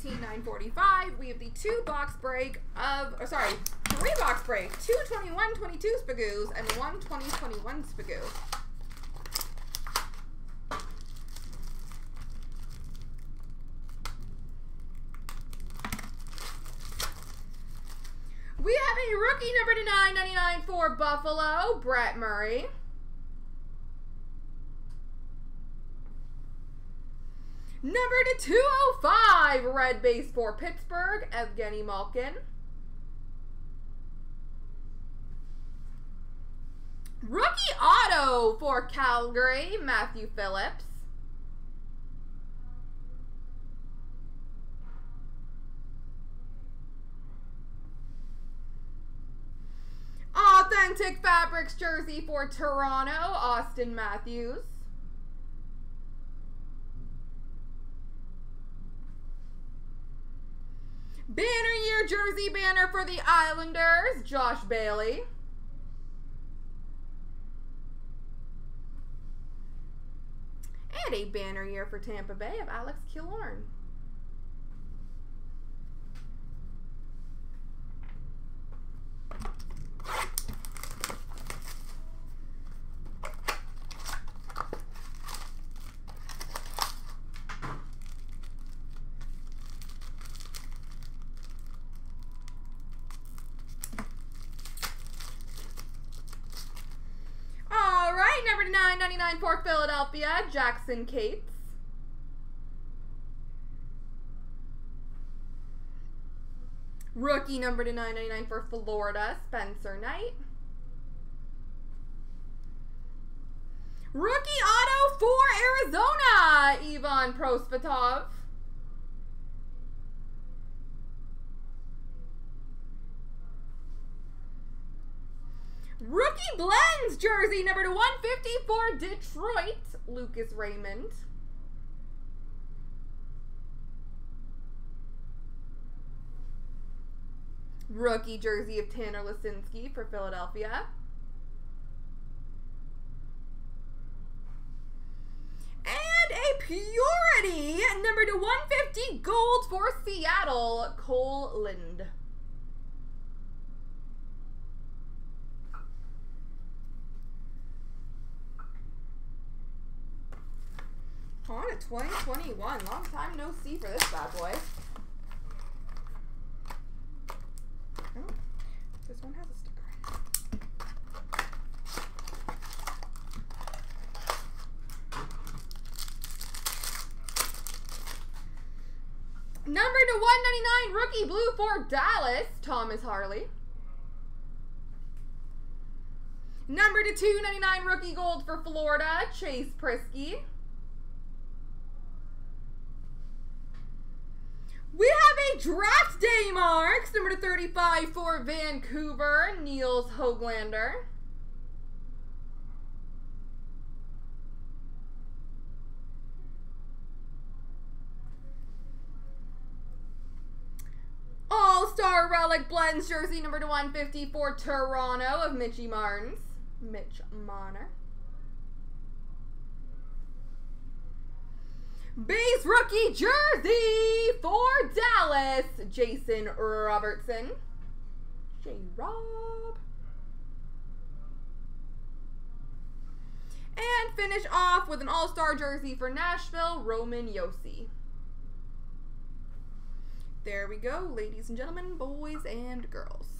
18, 945. We have the two box break of, or sorry, three box break. Two 21, 22 Spagoos and one 20, 21 Spagoo. We have a rookie number to 999 for Buffalo, Brett Murray. Number to 205, red base for Pittsburgh, Evgeny Malkin. Rookie auto for Calgary, Matthew Phillips. Authentic Fabrics jersey for Toronto, Auston Matthews. Banner year jersey banner for the Islanders, Josh Bailey. And a banner year for Tampa Bay of Alex Killorn. All right, number to 999 for Philadelphia, Jackson Cates. Rookie number to 999 for Florida, Spencer Knight. Rookie auto for Arizona, Ivan Prosvetov. Rookie Blends jersey number to 150 for Detroit, Lucas Raymond. Rookie jersey of Tanner Laczynski for Philadelphia. And a Purity number to 150 gold for Seattle, Cole Lind. On to 2021. Long time no see for this bad boy. Oh, this one has a sticker. Number to 199 rookie blue for Dallas, Thomas Harley. Number to 299 rookie gold for Florida, Chase Priskie. We have a draft day marks, number to 35 for Vancouver, Nils Hoglander. All-Star Relic Blends jersey number to 150 for Toronto of Mitchy Martins. Mitch Marner. Base rookie jersey for Dallas, Jason Robertson. J Rob. And finish off with an all-star jersey for Nashville, Roman Josi. There we go, ladies and gentlemen, boys and girls.